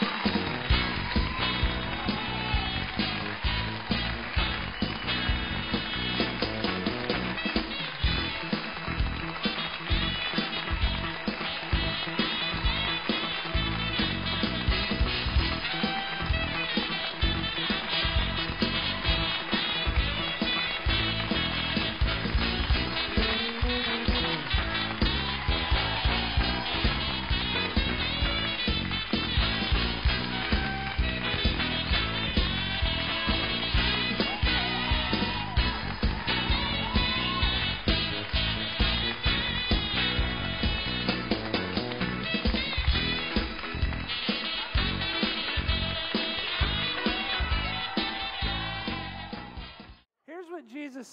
Jesus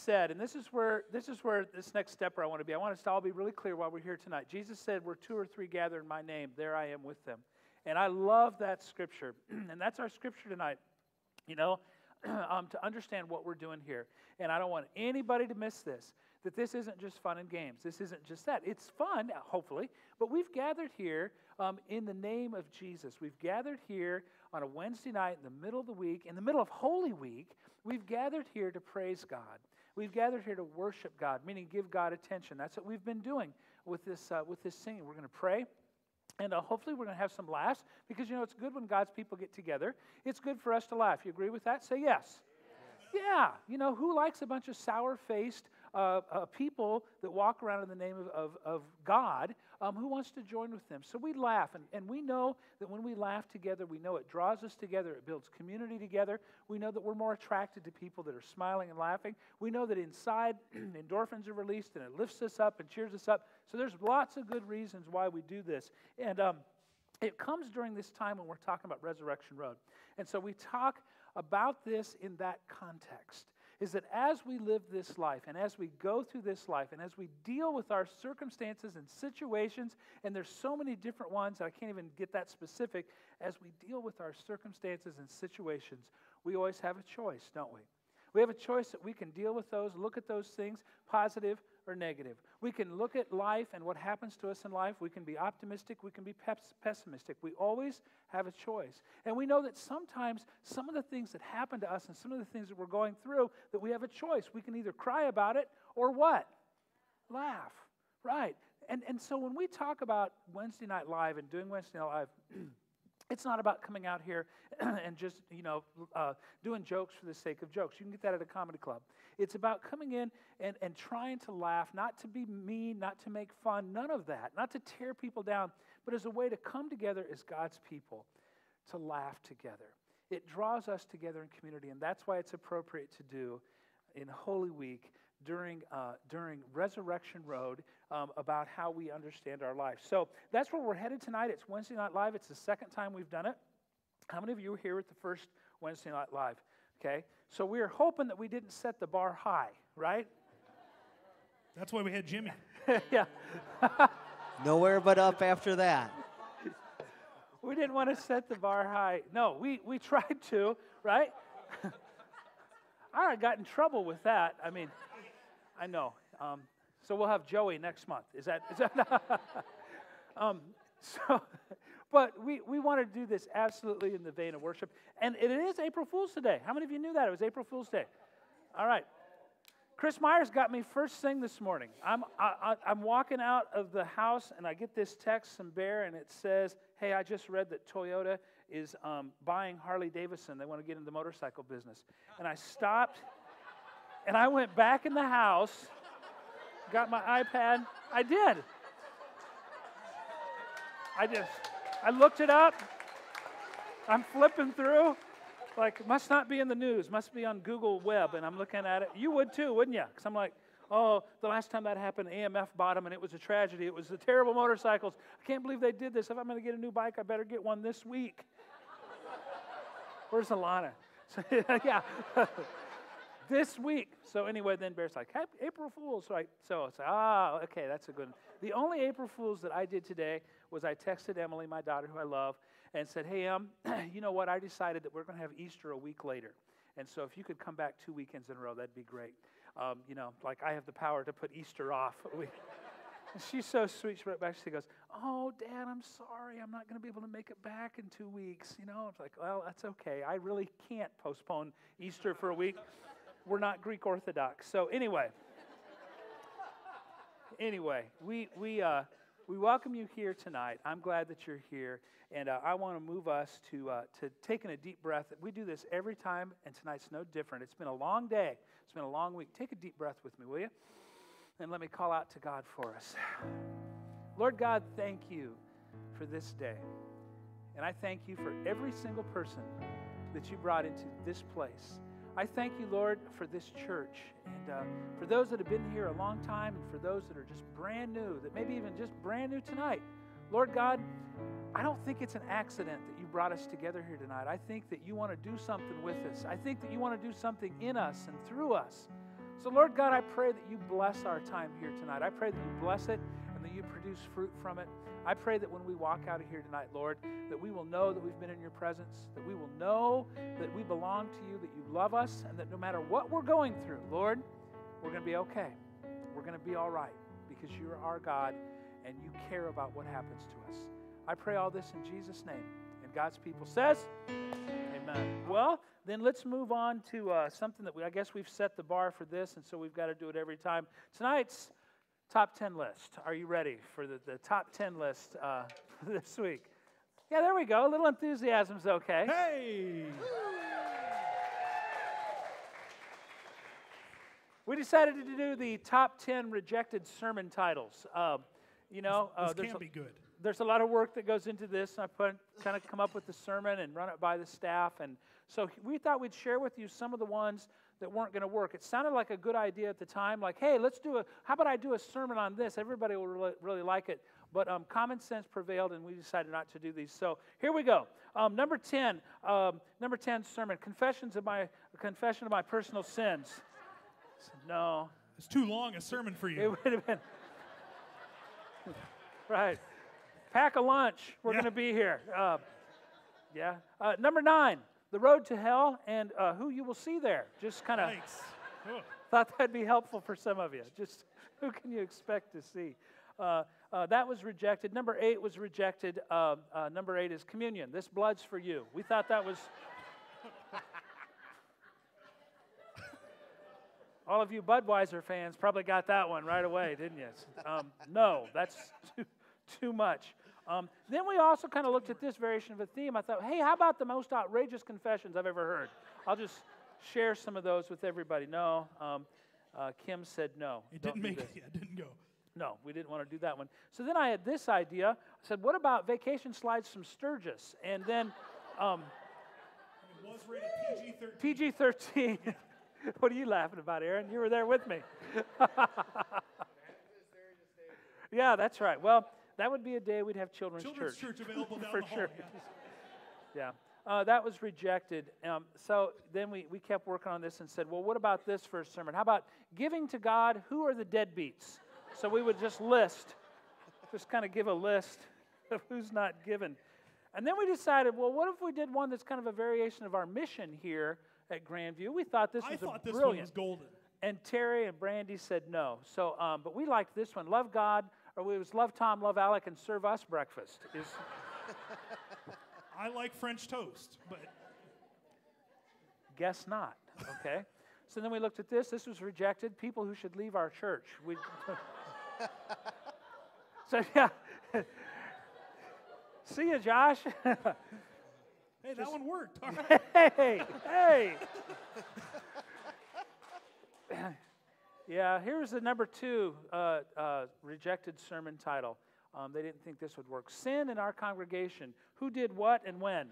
said, and this is where this is where this next step where I want to be. I want us to all be really clear while we're here tonight. Jesus said, "Where two or three gather in my name, there I am with them." And I love that scripture, and that's our scripture tonight. You know, um, to understand what we're doing here, and I don't want anybody to miss this. That this isn't just fun and games. This isn't just that. It's fun, hopefully, but we've gathered here um, in the name of Jesus. We've gathered here on a Wednesday night in the middle of the week, in the middle of Holy Week. We've gathered here to praise God. We've gathered here to worship God, meaning give God attention. That's what we've been doing with this, uh, with this singing. We're going to pray. And uh, hopefully, we're going to have some laughs because you know it's good when God's people get together. It's good for us to laugh. You agree with that? Say yes. yes. Yeah. You know, who likes a bunch of sour faced, uh, uh, people that walk around in the name of, of, of God, um, who wants to join with them? So we laugh, and, and we know that when we laugh together, we know it draws us together, it builds community together. We know that we're more attracted to people that are smiling and laughing. We know that inside, endorphins are released, and it lifts us up and cheers us up. So there's lots of good reasons why we do this. And um, it comes during this time when we're talking about Resurrection Road. And so we talk about this in that context is that as we live this life and as we go through this life and as we deal with our circumstances and situations, and there's so many different ones, I can't even get that specific, as we deal with our circumstances and situations, we always have a choice, don't we? We have a choice that we can deal with those, look at those things, positive or negative. We can look at life and what happens to us in life. We can be optimistic, we can be pessimistic. We always have a choice. And we know that sometimes some of the things that happen to us and some of the things that we're going through, that we have a choice. We can either cry about it or what? Laugh. Right. And, and so when we talk about Wednesday Night Live and doing Wednesday Night Live, It's not about coming out here and just, you know, uh, doing jokes for the sake of jokes. You can get that at a comedy club. It's about coming in and, and trying to laugh, not to be mean, not to make fun, none of that, not to tear people down, but as a way to come together as God's people to laugh together. It draws us together in community, and that's why it's appropriate to do in Holy Week during, uh, during Resurrection Road um, about how we understand our life. So that's where we're headed tonight. It's Wednesday Night Live. It's the second time we've done it. How many of you were here at the first Wednesday Night Live? Okay, so we are hoping that we didn't set the bar high, right? That's why we had Jimmy. yeah. Nowhere but up after that. We didn't want to set the bar high. No, we, we tried to, right? I got in trouble with that. I mean, I know. Um, so we'll have Joey next month. Is that? Is that um, so, but we, we want to do this absolutely in the vein of worship. And it is April Fool's today. How many of you knew that? It was April Fool's Day. All right. Chris Myers got me first thing this morning. I'm, I, am walking out of the house and I get this text from Bear and it says, Hey, I just read that Toyota is um, buying Harley Davidson. They want to get into the motorcycle business. And I stopped and I went back in the house, got my iPad. I did. I just, I looked it up. I'm flipping through. Like, must not be in the news, must be on Google Web. And I'm looking at it. You would too, wouldn't you? Because I'm like, oh, the last time that happened, AMF bought them and it was a tragedy. It was the terrible motorcycles. I can't believe they did this. If I'm going to get a new bike, I better get one this week. Where's Alana? yeah this week. So anyway, then Bear's like, April Fool's, right? So I like, ah, okay, that's a good one. The only April Fool's that I did today was I texted Emily, my daughter, who I love, and said, hey, um, you know what? I decided that we're going to have Easter a week later. And so if you could come back two weekends in a row, that'd be great. Um, you know, like I have the power to put Easter off. She's so sweet. She wrote back, she goes, oh, Dad, I'm sorry. I'm not going to be able to make it back in two weeks. You know, it's like, well, that's okay. I really can't postpone Easter for a week. We're not Greek Orthodox. So, anyway, anyway, we, we, uh, we welcome you here tonight. I'm glad that you're here. And uh, I want to move us to, uh, to taking a deep breath. We do this every time, and tonight's no different. It's been a long day, it's been a long week. Take a deep breath with me, will you? And let me call out to God for us. Lord God, thank you for this day. And I thank you for every single person that you brought into this place. I thank you, Lord, for this church and uh, for those that have been here a long time and for those that are just brand new, that maybe even just brand new tonight. Lord God, I don't think it's an accident that you brought us together here tonight. I think that you want to do something with us. I think that you want to do something in us and through us. So, Lord God, I pray that you bless our time here tonight. I pray that you bless it you produce fruit from it. I pray that when we walk out of here tonight, Lord, that we will know that we've been in your presence, that we will know that we belong to you, that you love us, and that no matter what we're going through, Lord, we're going to be okay. We're going to be all right because you're our God and you care about what happens to us. I pray all this in Jesus' name. And God's people says, Amen. Well, then let's move on to uh, something that we, I guess we've set the bar for this, and so we've got to do it every time. Tonight's top 10 list. Are you ready for the, the top 10 list uh, this week? Yeah, there we go. A little enthusiasm's okay. Hey! We decided to do the top 10 rejected sermon titles. Uh, you know, uh, this can a, be good. There's a lot of work that goes into this. I put kind of come up with the sermon and run it by the staff, and so we thought we'd share with you some of the ones that weren't going to work. It sounded like a good idea at the time, like, hey, let's do a. How about I do a sermon on this? Everybody will really, really like it. But um, common sense prevailed, and we decided not to do these. So here we go. Um, number ten, um, number ten sermon: confessions of my confession of my personal sins. No. It's too long a sermon for you. It would have been. right. Pack a lunch. We're yeah. going to be here. Uh, yeah. Uh, number nine, the road to hell and uh, who you will see there. Just kind of thought that'd be helpful for some of you. Just who can you expect to see? Uh, uh, that was rejected. Number eight was rejected. Uh, number eight is communion. This blood's for you. We thought that was. All of you Budweiser fans probably got that one right away, didn't you? Um, no, that's too, too much. Um, then we also kind of looked at this variation of a theme. I thought, hey, how about the most outrageous confessions I've ever heard? I'll just share some of those with everybody. No, um, uh, Kim said no. It didn't make it. Yeah, didn't go. No, we didn't want to do that one. So then I had this idea. I said, what about vacation slides from Sturgis? And then. Um, it was rated PG 13. PG 13. what are you laughing about, Aaron? You were there with me. yeah, that's right. Well, that would be a day we'd have children's, church. children's church. church available down For the sure. Hall, yeah. Uh, that was rejected. Um, so then we, we kept working on this and said, well, what about this first sermon? How about giving to God? Who are the deadbeats? So we would just list, just kind of give a list of who's not given. And then we decided, well, what if we did one that's kind of a variation of our mission here at Grandview. We thought this was brilliant. I was thought a this brilliant. one was golden. And Terry and Brandy said no. So, um, but we liked this one. Love God, or it was love Tom, love Alec, and serve us breakfast. Is I like French toast, but guess not. Okay. so then we looked at this. This was rejected. People who should leave our church. We. so yeah. See you, Josh. Hey, that one worked. Hey, hey. Yeah, here's the number two uh, uh, rejected sermon title. Um, they didn't think this would work. Sin in our congregation. Who did what and when?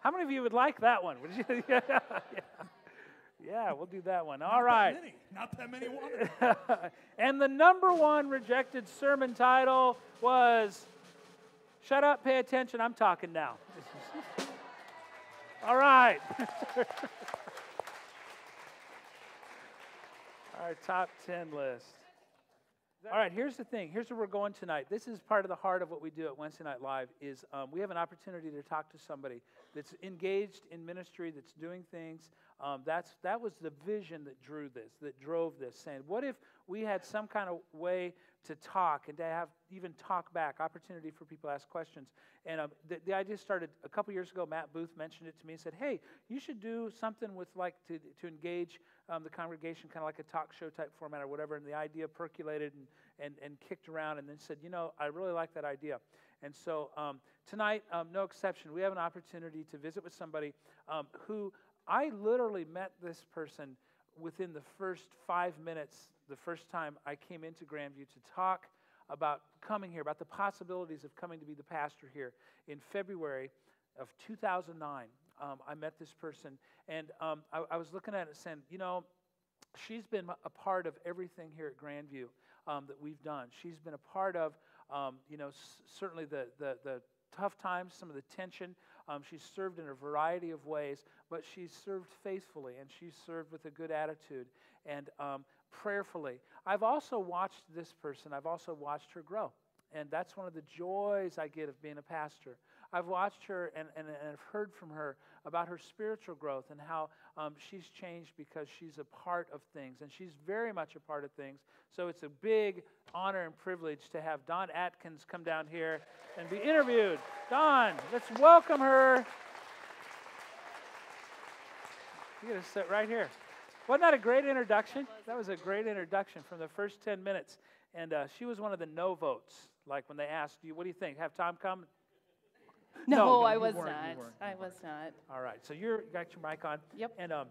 How many of you would like that one? Would you? yeah, yeah. yeah, we'll do that one. All Not right. That many. Not that many wanted. and the number one rejected sermon title was Shut up, pay attention, I'm talking now. All right. Our top 10 list. All right, here's the thing. Here's where we're going tonight. This is part of the heart of what we do at Wednesday Night Live is um, we have an opportunity to talk to somebody that's engaged in ministry, that's doing things. Um, that's, that was the vision that drew this, that drove this, saying, what if we had some kind of way to talk and to have even talk back, opportunity for people to ask questions. And um, the, the idea started a couple years ago. Matt Booth mentioned it to me and said, Hey, you should do something with like to, to engage um, the congregation, kind of like a talk show type format or whatever. And the idea percolated and, and, and kicked around and then said, You know, I really like that idea. And so um, tonight, um, no exception, we have an opportunity to visit with somebody um, who I literally met this person within the first five minutes the first time I came into Grandview to talk about coming here, about the possibilities of coming to be the pastor here. In February of 2009, um, I met this person, and um, I, I, was looking at it saying, you know, she's been a part of everything here at Grandview um, that we've done. She's been a part of, um, you know, s- certainly the, the, the tough times, some of the tension. Um, she's served in a variety of ways, but she's served faithfully and she's served with a good attitude. And um, prayerfully. I've also watched this person, I've also watched her grow. And that's one of the joys I get of being a pastor. I've watched her and, and, and I've heard from her about her spiritual growth and how um, she's changed because she's a part of things. And she's very much a part of things. So it's a big honor and privilege to have Dawn Atkins come down here and be interviewed. Dawn, let's welcome her. You're going to sit right here. Wasn't that a great introduction? That was a great introduction from the first 10 minutes. And uh, she was one of the no votes. Like when they asked you, what do you think? Have Tom come? No, No, no, I you was weren't, you weren't, I was not. All right. So you're you got your mic on. Yep. And um,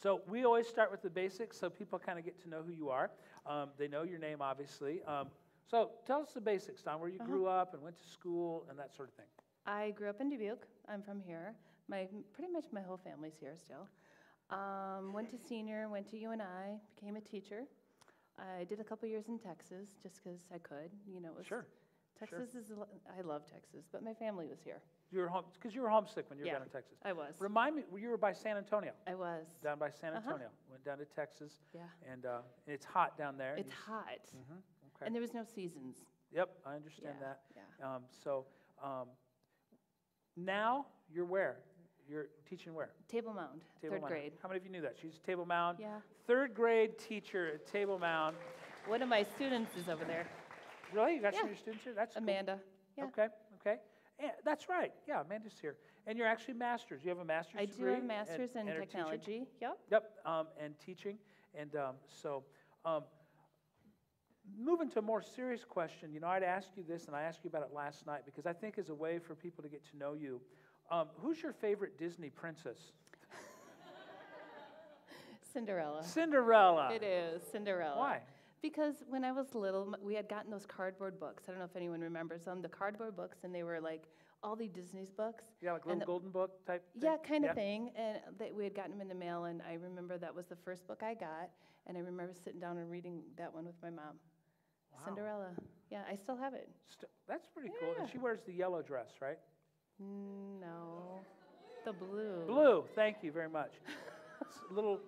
so we always start with the basics so people kind of get to know who you are. Um, they know your name, obviously. Um, so tell us the basics, Dawn, where you Uh-huh. grew up and went to school and that sort of thing. I grew up in Dubuque. I'm from here. My pretty much my whole family's here still. Um, went to senior, went to UNI, became a teacher. I did a couple years in Texas just because I could. You know, it was, Sure. Texas is I love Texas, but my family was here. You were home because you were homesick when you were Yeah. down in Texas. I was. Remind me, you were by San Antonio. I was. Down by San Uh-huh. Antonio. Went down to Texas, Yeah. and, uh, and it's hot down there. It's You hot, Mhm, Okay. and there was no seasons. Yep, I understand yeah. that. Yeah. Um, so um, now you're where? You're teaching where? Table Mound, Table third Mound. grade. How many of you knew that? She's Table Mound. Yeah. Third grade teacher at Table Mound. One of my students is over there, Really? You got some of your students here? That's cool. Amanda. Yeah. Okay, okay. Yeah, that's right. Yeah, Amanda's here. And you're actually masters. You have a master's I do degree have a master's and- in and are teaching? technology. Yep. Yep, um, and teaching. And um, so, um, moving to a more serious question, you know, I'd ask you this, and I asked you about it last night because I think as a way for people to get to know you, um, who's your favorite Disney princess? Cinderella. Cinderella. It is Cinderella. Why? Because when I was little, we had gotten those cardboard books. I don't know if anyone remembers them. The cardboard books, and they were like all the Disney's books. Yeah, like little the- golden book type. Yeah, kind of Yeah. thing. And that we had gotten them in the mail, and I remember that was the first book I got. And I remember sitting down and reading that one with my mom. Wow. Cinderella. Yeah, I still have it. St- that's pretty cool. And she wears the yellow dress, right? No, the blue. Blue. Thank you very much. Little.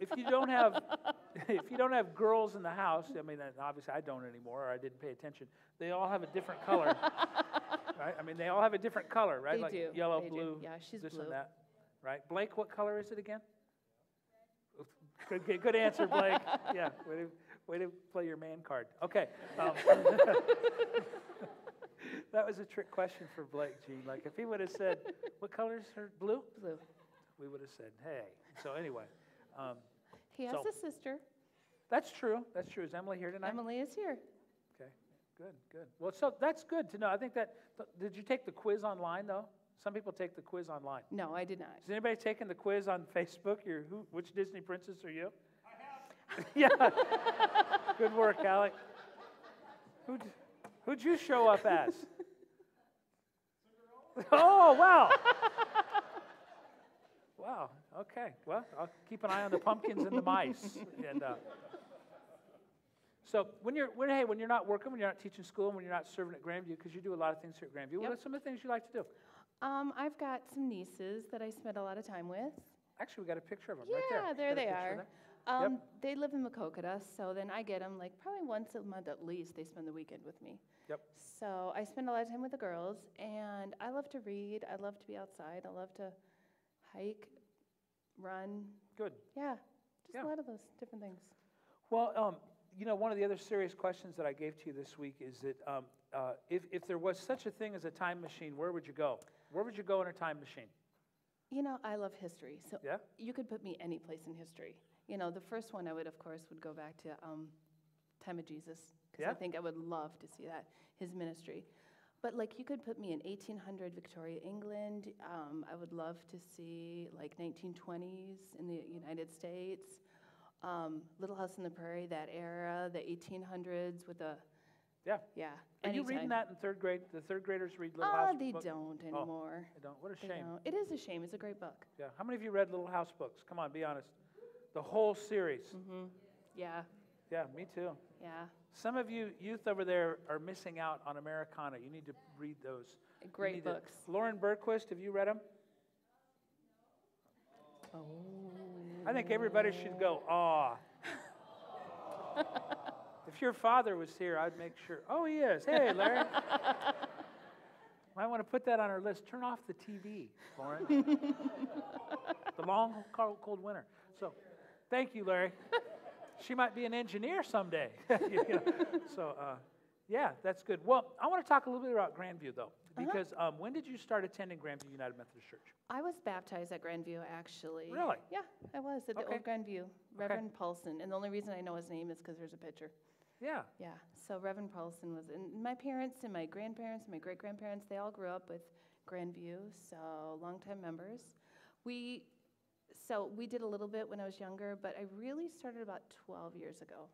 If you don't have, if you don't have girls in the house, I mean, obviously I don't anymore, or I didn't pay attention. They all have a different color, right? I mean, they all have a different color, right? They like do, yellow, they do. blue, Yeah, she's this blue. and that, right? Blake, what color is it again? Good, good, good answer, Blake. yeah, way to, way to play your man card. Okay. Um, that was a trick question for Blake, Gene. Like, if he would have said, "What color is her blue?" Blue. we would have said, "Hey." So anyway, um, He has So- a sister. that's true. That's true. Is Emily here tonight? Emily is here. Okay, good, good. Well, so that's good to know. I think that. th- Did you take the quiz online though? Some people take the quiz online. No, I did not. Has anybody taken the quiz on Facebook? You're, who, which Disney princess are you? I have. yeah. good work, Alec. Who'd, who'd you show up as? oh wow. Wow. Okay. Well, I'll keep an eye on the pumpkins and the mice. And uh, so, when you're when hey, when you're not working, when you're not teaching school, and when you're not serving at Grandview, because you do a lot of things here at Grandview, what are some of the things you like to do? Um, I've got some nieces that I spend a lot of time with. Actually, we got a picture of them Yeah, right there. Yeah, there they are. Um, They live in Maquoketa, so then I get them like probably once a month at least. They spend the weekend with me. Yep. So I spend a lot of time with the girls, and I love to read. I love to be outside. I love to hike, run. Good. Yeah, just Yeah. a lot of those different things. Well, um, you know, one of the other serious questions that I gave to you this week is that um, uh, if, if there was such a thing as a time machine, where would you go? Where would you go in a time machine? You know, I love history, so Yeah? you could put me any place in history. You know, the first one I would, of course, would go back to um, time of Jesus because Yeah. I think I would love to see that his ministry. But like, you could put me in 1800 Victoria, England. Um, I would love to see like 1920s in the United States. Um, Little House on the Prairie, that era, the 1800s with the Yeah. yeah. Are you reading that in third grade? The third graders read Little Oh, House they book? don't anymore. They don't. What a They shame. don't. It is a shame. It's a great book. Yeah. How many of you read Little House books? Come on, be honest. The whole series. Mm-hmm. Yeah, Yeah, me too. yeah. Some of you youth over there are missing out on Americana. You need to read those. Great need to- books. Lauren Berquist, have you read them? Oh. I think everybody should go, aw. if your father was here, I'd make sure. Oh, he is. Hey, Larry. Might want to put that on our list. Turn off the TV, Lauren. the long, cold, cold winter. So, thank you, Larry. she might be an engineer someday. You know, So, uh, yeah, that's good. Well, I want to talk a little bit about Grandview, though, because um, when did you start attending Grandview United Methodist Church? I was baptized at Grandview, actually. Really? Yeah, I was at the old Grandview. Reverend Paulson. And the only reason I know his name is because there's a picture. Yeah. Yeah. So Reverend Paulson was, and my parents and my grandparents and my great grandparents, they all grew up with Grandview, so longtime members. We, so we did a little bit when I was younger, but I really started about 12 years ago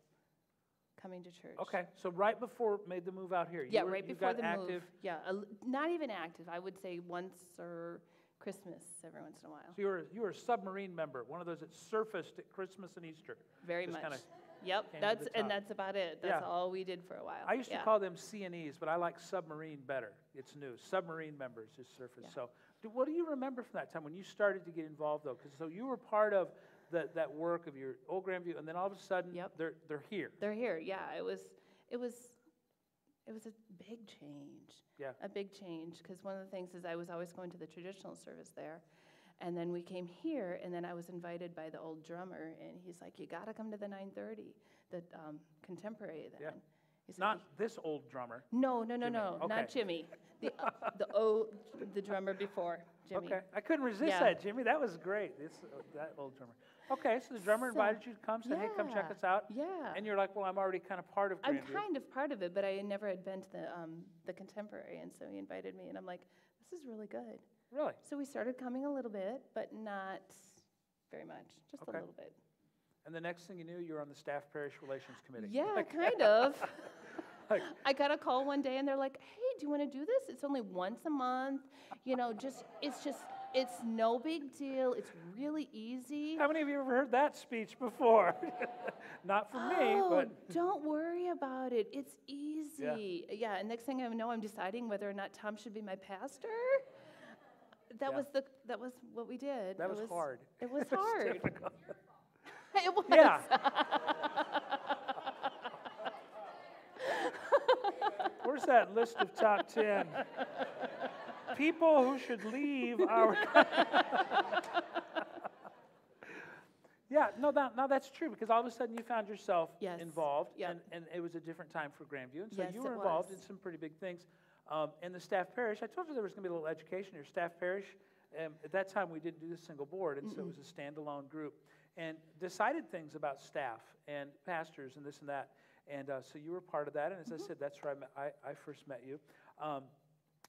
coming to church. Okay, so right before made the move out here. you Yeah, were- right you before got the active. move. Yeah, not even active. I would say once or Christmas every once in a while. So you were you were a submarine member, one of those that surfaced at Christmas and Easter. Very just much. Yep, that's and that's about it. That's Yeah. all we did for a while. I used yeah. to call them CNEs, but I like submarine better. It's new. Submarine members just surfaced. Yeah. So, what do you remember from that time when you started to get involved, though? Because so you were part of the, that work of your old Grandview, and then all of a sudden Yep. they're they're here. They're here. Yeah, it was, it was, it was a big change. Yeah. A big change because one of the things is I was always going to the traditional service there, and then we came here, and then I was invited by the old drummer, and he's like, "You got to come to the 9:30, the um, contemporary then." Yeah. He's like, Not this old drummer. No, no, no, Jimmy. no, Okay. not Jimmy. The the o, the drummer before Jimmy. Okay, I couldn't resist Yeah. that, Jimmy. That was great. This uh, that old drummer. Okay, so the drummer So, invited you to come, said, "Hey, come check us out." Yeah. And you're like, "Well, I'm already kind of part of I'm kind of part of it, but I never had been to the um, the contemporary, and so he invited me, and I'm like, this is really good. Really? So we started coming a little bit, but not very much, just Okay. a little bit. And the next thing you knew, you were on the staff parish relations committee. Yeah, kind of. Like, I got a call one day, and they're like, "Hey, do you want to do this? It's only once a month. You know, just it's just it's no big deal. It's really easy." how many of you ever heard that speech before? Not from me, Oh, but don't worry about it. It's easy. Yeah. yeah, and next thing I know, I'm deciding whether or not Tom should be my pastor. That Yeah. was the that was what we did. that It was, hard. It was was hard. it was. Yeah. Where's that list of top 10? People who should leave our. yeah, no, that, no, that's true because all of a sudden you found yourself Yes. involved, Yep. and, and it was a different time for Grandview. And so Yes, you were involved in some pretty big things. Um, in the staff parish, I told you there was going to be a little education here. Staff parish, um, at that time we didn't do the single board, and so it was a standalone group. And decided things about staff and pastors and this and that. And uh, so you were part of that. And as Mm-hmm. I said, that's where I, met, I, I first met you. Um,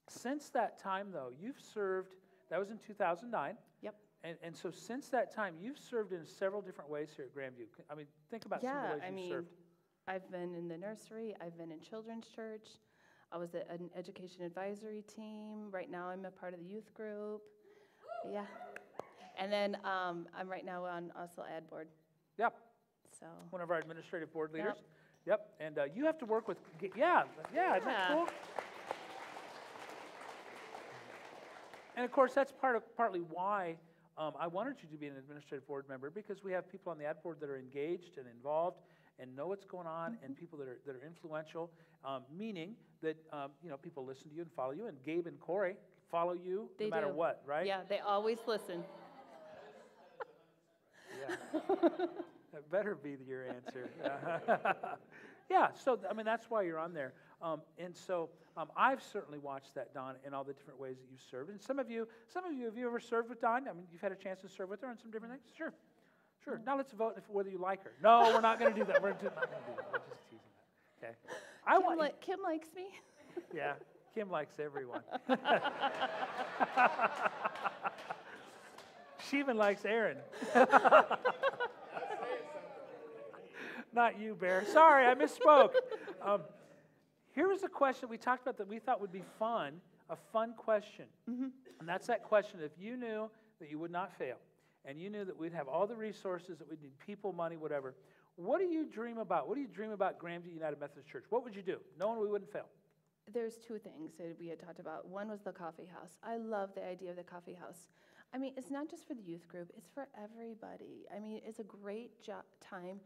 since that time, though, you've served, that was in 2009. Yep. And, and so since that time, you've served in several different ways here at Grandview. I mean, think about some of the Yeah, ways I you've mean, served. I've been in the nursery. I've been in children's church. I was at an education advisory team. Right now, I'm a part of the youth group. Yeah. And then um, I'm right now on also ad board. Yep, So one of our administrative board leaders. Yep, and uh, you have to work with, yeah, yeah, isn't that cool? And of course, that's part of, partly why um, I wanted you to be an administrative board member because we have people on the ad board that are engaged and involved and know what's going on, and Mm-hmm. people that are that are influential. Um, meaning that um, you know people listen to you and follow you, and Gabe and Corey follow you They no matter do. what, right? yeah, they always listen. Yeah. That better be your answer. yeah, so I mean that's why you're on there. Um, and so um, I've certainly watched that Dawn in all the different ways that you've served. And some of you, some of you, have you ever served with Dawn? I mean, you've had a chance to serve with her on some different things. Sure, sure. Now let's vote if, whether you like her. No, we're not going to do that. We're not going to do that. We're just teasing that. Okay. I Kim, want. li- Kim likes me. Yeah, Kim likes everyone. she even likes Aaron. Not you, Bear. Sorry, I misspoke. Um, here was a question we talked about that we thought would be fun, a fun question. And that's that question if you knew that you would not fail, and you knew that we'd have all the resources that we'd need people, money, whatever, what do you dream about? What do you dream about Grandview United Methodist Church? What would you do? Knowing we wouldn't fail. There's two things that we had talked about. One was the coffee house. I love the idea of the coffee house. I mean, it's not just for the youth group, it's for everybody. I mean, it's a great jo- time.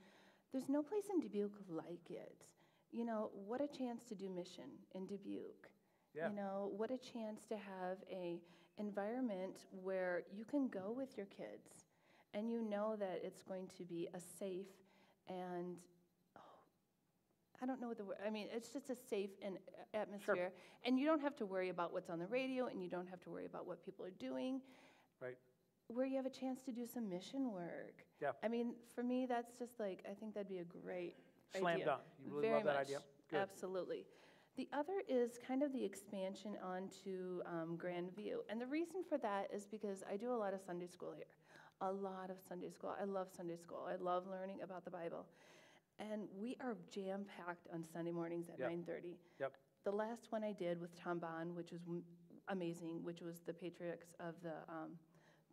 There's no place in Dubuque like it. You know, what a chance to do mission in Dubuque. Yeah. You know, what a chance to have a environment where you can go with your kids and you know that it's going to be a safe and oh, I don't know what the word, I mean, it's just a safe and uh, atmosphere. And you don't have to worry about what's on the radio and you don't have to worry about what people are doing. Right. Where you have a chance to do some mission work. Yeah. I mean, for me, that's just like, I think that'd be a great Slam idea. dunk. You really Very love that much. idea? Good. Absolutely. The other is kind of the expansion onto um, Grandview. And the reason for that is because I do a lot of Sunday school here. A lot of Sunday school. I love Sunday school. I love learning about the Bible. And we are jam packed on Sunday mornings at Yep. 9:30. Yep. The last one I did with Tom Bond, which was m- amazing, which was the patriarchs of the um,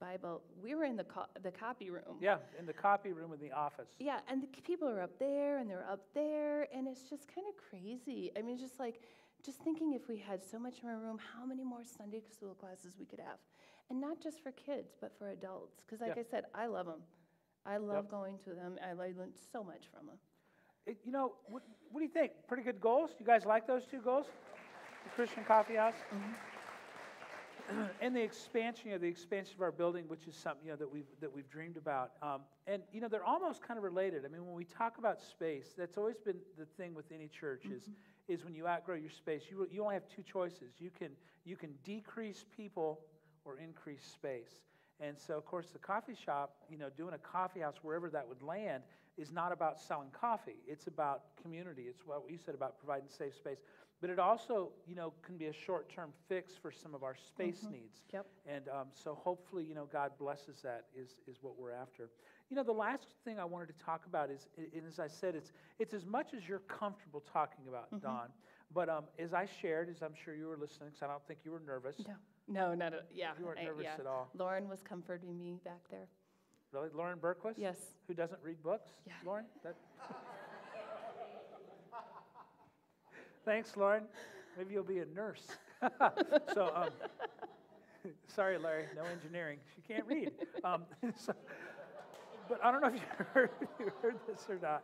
Bible. We were in the co- the copy room. Yeah, in the copy room in the office. Yeah, and the people are up there and they're up there, and it's just kind of crazy. I mean, just like, just thinking if we had so much more room, how many more Sunday school classes we could have. And not just for kids, but for adults. Because, like Yeah. I said, I love them. I love Yep. going to them. I le- learned so much from them. It- you know, what, what do you think? Pretty good goals? You guys like those two goals? The Christian Coffee House? Mm-hmm. and the expansion, you know, the expansion of our building, which is something, you know, that we've, that we've dreamed about. Um, and, you know, they're almost kind of related. I mean, when we talk about space, that's always been the thing with any church is, is when you outgrow your space, you, you only have two choices. You can, you can decrease people or increase space. And so, of course, the coffee shop, you know, doing a coffee house wherever that would land is not about selling coffee. It's about community. It's what you said about providing safe space. But it also, you know, can be a short-term fix for some of our space needs. Yep. And um, so hopefully, you know, God blesses that is, is what we're after. You know, the last thing I wanted to talk about is, and as I said, it's, it's as much as you're comfortable talking about, Dawn. But um, as I shared, as I'm sure you were listening, because I don't think you were nervous. No, no, not at Yeah. You weren't I- nervous yeah. at all. Lauren was comforting me back there. Really? Lauren Berquist? Yes. Who doesn't read books? Yeah. Lauren? That... Thanks, Lauren. Maybe you'll be a nurse. so, um, sorry, Larry, no engineering. She can't read. Um, so, but I don't know if you heard, you heard this or not.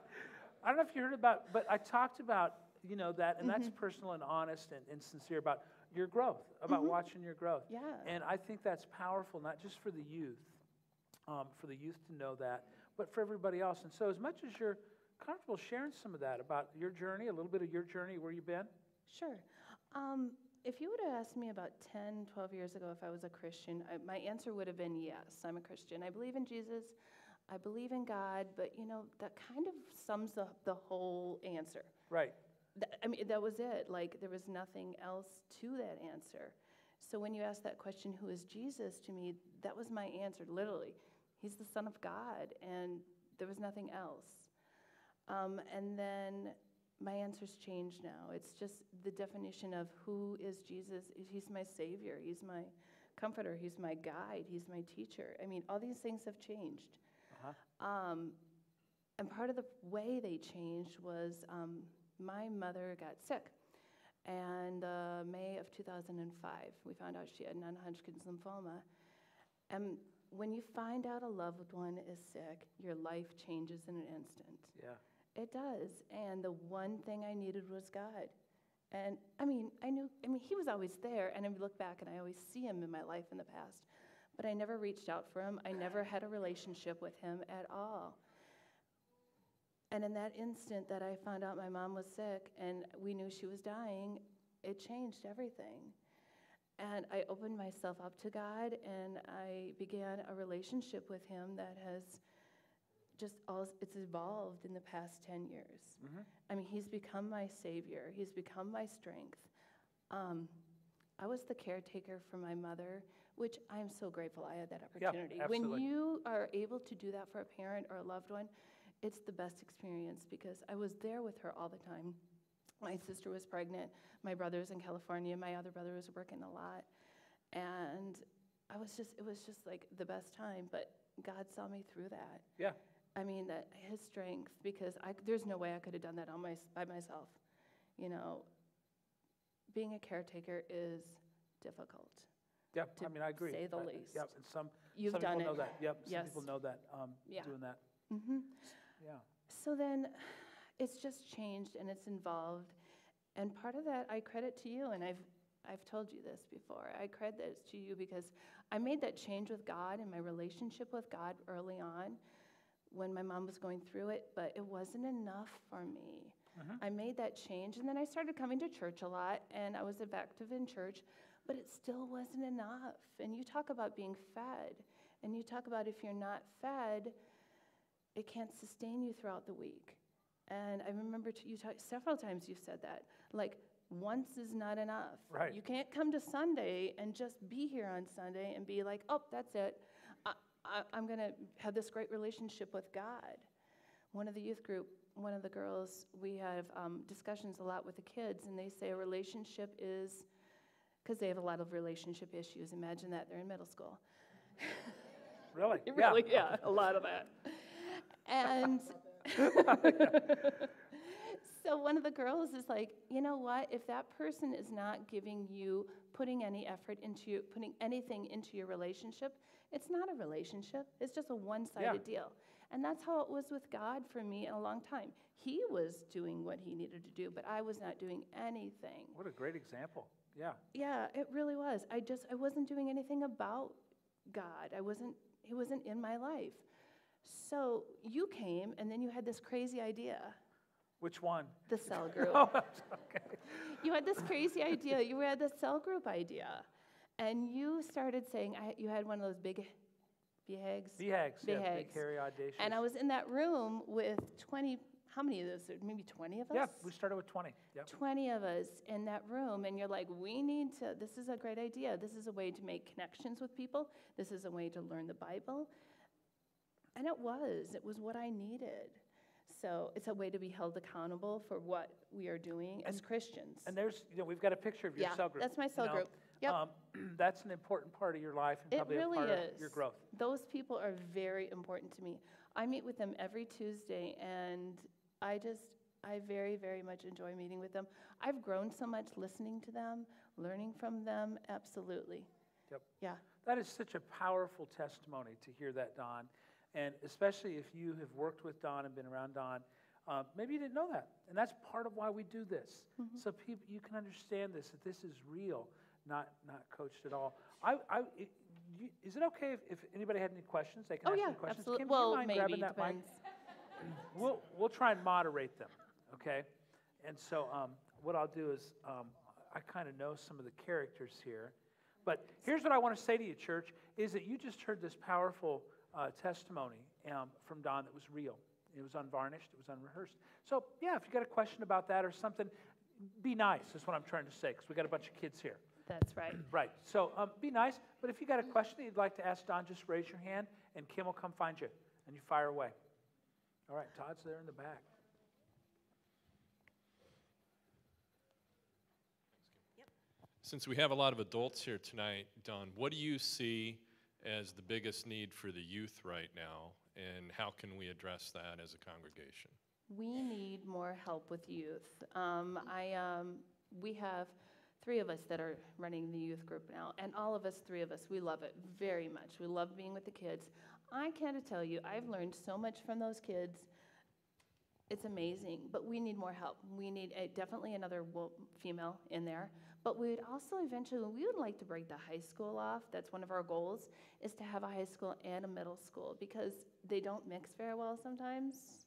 I don't know if you heard about, but I talked about, you know, that, and that's personal and honest and, and sincere about your growth, about watching your growth. Yeah. And I think that's powerful, not just for the youth, um, for the youth to know that, but for everybody else. And so, as much as you're comfortable sharing some of that about your journey, a little bit of your journey, where you've been, Sure. Um, if you would have asked me about 10, 12 years ago if I was a Christian, I, my answer would have been yes, I'm a Christian. I believe in Jesus, I believe in God, but you know, that kind of sums up the whole answer. right? Th- I mean, that was it. Like, there was nothing else to that answer. So when you ask that question, who is Jesus, to me, that was my answer, literally. He's the Son of God, and there was nothing else. Um, and then my answer's changed now. It's just the definition of who is Jesus. He's my Savior, He's my comforter, He's my guide, He's my teacher. I mean, all these things have changed. Uh-huh. Um, and part of the way they changed was um, my mother got sick. And uh, May of 2005, we found out she had non Hodgkin's lymphoma. And when you find out a loved one is sick, your life changes in an instant. Yeah. It does. And the one thing I needed was God. And I mean, I knew, I mean, He was always there. And I look back and I always see Him in my life in the past. But I never reached out for Him. I never had a relationship with Him at all. And in that instant that I found out my mom was sick and we knew she was dying, it changed everything. And I opened myself up to God and I began a relationship with Him that has just all, it's evolved in the past 10 years. I mean, He's become my Savior, He's become my strength. Um, I was the caretaker for my mother, which I'm so grateful I had that opportunity. absolutely. When you are able to do that for a parent or a loved one, it's the best experience because I was there with her all the time. My sister was pregnant, my brother was in California, my other brother was working a lot. And I was just, it was just like the best time, but God saw me through that. Yeah. I mean, that his strength, because I, there's no way I could have done that on my, by myself. You know, being a caretaker is difficult. Yep, I mean, I agree. say the I- least. Yep, and some, You've some done people know that. Yep, some people know that, um, Yeah. doing that. hmm Yeah. So then it's just changed and it's involved. And part of that I credit to you, and I've, I've told you this before. I credit this to you because I made that change with God and my relationship with God early on when my mom was going through it, but it wasn't enough for me. Uh-huh. I made that change, and then I started coming to church a lot, and I was active in church, but it still wasn't enough. And you talk about being fed, and you talk about if you're not fed, it can't sustain you throughout the week. And I remember t- you talk, several times you've said that. Like, once is not enough. Right. You can't come to Sunday and just be here on Sunday and be like, oh, that's it. I, I'm going to have this great relationship with God. One of the youth group, one of the girls, we have um, discussions a lot with the kids, and they say a relationship is, because they have a lot of relationship issues. Imagine that, they're in middle school. Really? Really, yeah, a lot of that. And so one of the girls is like, you know what? If that person is not giving you, putting any effort into you, putting anything into your relationship, it's not a relationship. It's just a one-sided deal. And that's how it was with God for me in a long time. He was doing what he needed to do, but I was not doing anything. What a great example. Yeah. Yeah, it really was. I just I wasn't doing anything about God. I wasn't he wasn't in my life. So you came and then you had this crazy idea, Which one? the cell group. Oh, okay. you had this crazy idea. You had the cell group idea. And you started saying I, you had one of those big BHAGs. BHAGs, yeah, big, hairy, audacious. And I was in that room with 20 how many of those? Maybe 20 of us? Yeah, we started with 20. Yep. 20 of us in that room, and you're like, we need to, this is a great idea. This is a way to make connections with people. This is a way to learn the Bible. And it was, it was what I needed. So it's a way to be held accountable for what we are doing as Christians. And there's, you know, we've got a picture of your Yeah, cell group. that's my you cell know. group. Yep. Um, that's an important part of your life and It probably really a part is. of your growth. Those people are very important to me. I meet with them every Tuesday, and I just, I very, very much enjoy meeting with them. I've grown so much listening to them, learning from them, absolutely. Yep. Yeah. That is such a powerful testimony to hear that, Dawn. And especially if you have worked with Dawn and been around Dawn, uh, maybe you didn't know that. And that's part of why we do this. Mm-hmm. So people, you can understand this, that this is real, not, not coached at all. I, I, it, you, is it okay if, if anybody had any questions? They can Oh, ask yeah, any questions. absolutely. Kim, Well, maybe, grabbing that mic? depends. We'll, we'll try and moderate them, okay? And so um, what I'll do is, um, I kind of know some of the characters here. But here's what I want to say to you, church, is that you just heard this powerful uh, testimony um, from Dawn that was real. It was unvarnished, it was unrehearsed. So, yeah, if you got a question about that or something, be nice, is what I'm trying to say, because we got a bunch of kids here. That's right. Right. So um, be nice, but if you got a question that you'd like to ask Dawn, just raise your hand, and Kim will come find you, and you fire away. All right, Todd's there in the back. Since we have a lot of adults here tonight, Dawn, what do you see as the biggest need for the youth right now, and how can we address that as a congregation? We need more help with youth. Um, I, um, we have three of us that are running the youth group now, and all of us, three of us, we love it very much. We love being with the kids. I can't tell you, I've learned so much from those kids. It's amazing, but we need more help. We need a, definitely another female in there. But we would also eventually, we would like to break the high school off. That's one of our goals, is to have a high school and a middle school because they don't mix very well sometimes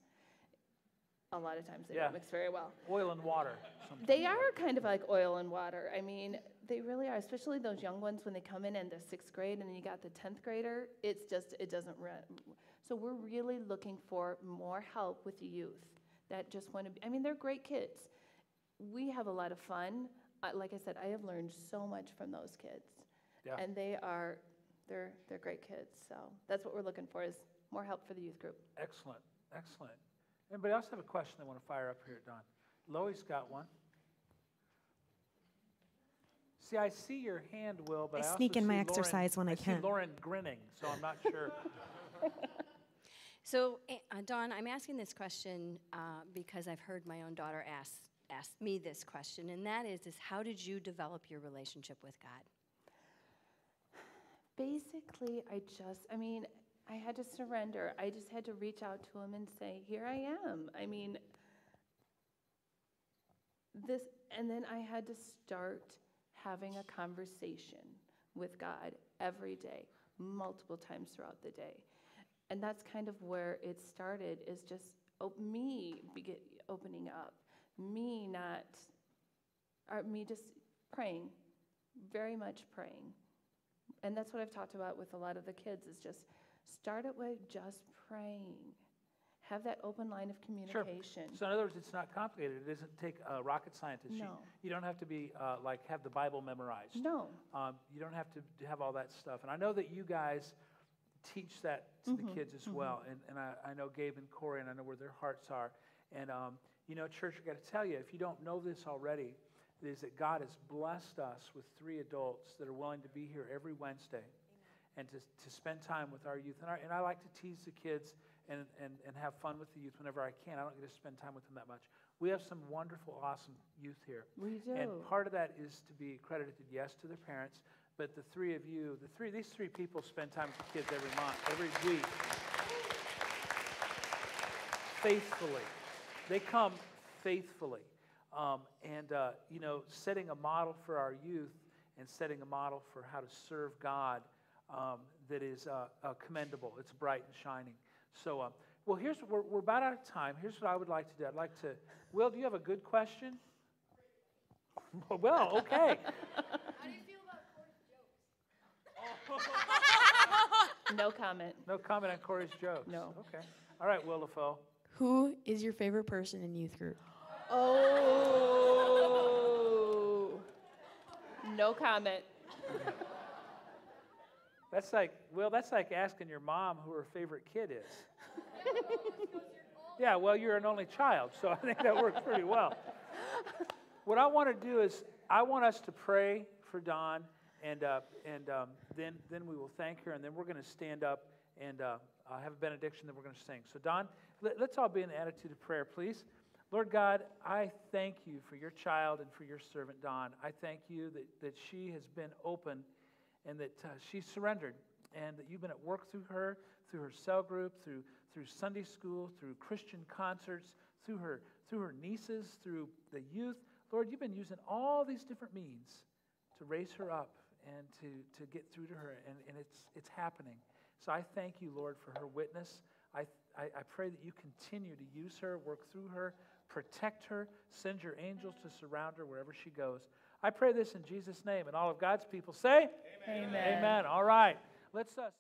a lot of times they Yeah. don't mix very well. Oil and water. sometimes. They are kind of like oil and water. I mean, they really are, especially those young ones when they come in in the sixth grade and then you got the 10th grader. It's just, it doesn't run. So we're really looking for more help with the youth that just want to be, I mean, they're great kids. We have a lot of fun. I- Like I said, I have learned so much from those kids. Yeah. And they are, they're, they're great kids. So that's what we're looking for is more help for the youth group. Excellent, excellent. Anybody else have a question they want to fire up here, at Dawn? Lois got one. See, I see your hand, Will, but I I, also sneak in my see Lauren- exercise when I see can. Lauren grinning, so I'm not sure. So, eh, uh, Dawn, I'm asking this question uh, because I've heard my own daughter ask, ask me this question, and that is, is how did you develop your relationship with God? Basically, I just, I mean, I had to surrender. I just had to reach out to him and say, Here I am. I mean, this, and then I had to start having a conversation with God every day, multiple times throughout the day. And that's kind of where it started, is just op- me begin, opening up, me not, or me just praying, very much praying. And that's what I've talked about with a lot of the kids is just start it with just praying. Have that open line of communication. Sure. So in other words, it's not complicated. It doesn't take a rocket scientist. You, No. you don't have to be uh, like have the Bible memorized. No. Um, you don't have to have all that stuff. And I know that you guys teach that to Mm-hmm, the kids as well. And, and I, I know Gabe and Corey, and I know where their hearts are. And, um, you know, church, I got to tell you, if you don't know this already, is that God has blessed us with three adults that are willing to be here every Wednesday and to, to spend time with our youth. And I, and I like to tease the kids and, and, and have fun with the youth whenever I can. I don't get to spend time with them that much. We have some wonderful, awesome youth here. We do. And part of that is to be credited, yes, to their parents, but the three of you, the three, these three people spend time with the kids every month, every week, faithfully. They come faithfully, um, and uh, you know, setting a model for our youth and setting a model for how to serve God um, that is uh, uh, commendable. It's bright and shining. So, um, well, here's we're, we're about out of time. Here's what I would like to do. I'd like to. Will, do you have a good question? well, okay. How do you feel about Corey's jokes? Oh. no comment. No comment on Corey's jokes. No. Okay. All right, Will LaFoe. Who is your favorite person in youth group? Oh. No comment. That's like, Will, that's like asking your mom who her favorite kid is. yeah, well, you're an only child, so I think that works pretty well. What I want to do is, I want us to pray for Dawn, and, uh, and um, then, then we will thank her, and then we're going to stand up and uh, uh, have a benediction that we're going to sing. So, Dawn, let, let's all be in the attitude of prayer, please. Lord God, I thank you for your child and for your servant, Dawn. I thank you that, that she has been open and that uh, she surrendered and that you've been at work through her, through her cell group, through, through Sunday school, through Christian concerts, through her, through her nieces, through the youth. Lord, you've been using all these different means to raise her up and to, to get through to her, and, and it's, it's happening. So I thank you, Lord, for her witness. I, I, I pray that you continue to use her, work through her, protect her, send your angels to surround her wherever she goes. I pray this in Jesus' name. And all of God's people say, Amen. Amen. All right. Let's uh,